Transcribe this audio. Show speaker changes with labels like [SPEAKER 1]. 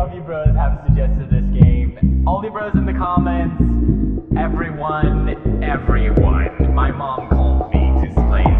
[SPEAKER 1] of you bros have suggested this game. All you bros in the comments, everyone, everyone. My mom called me to play